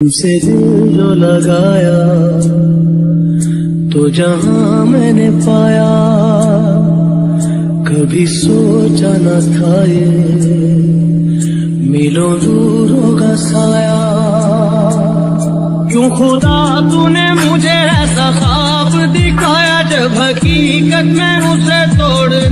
तुमसे दिल जो लगाया तो जहाँ मैंने पाया, कभी सोचा न था ये। मिलो दूर होगा साया। क्यों खुदा तूने मुझे ऐसा खाब दिखाया, जब हकीकत में उसे तोड़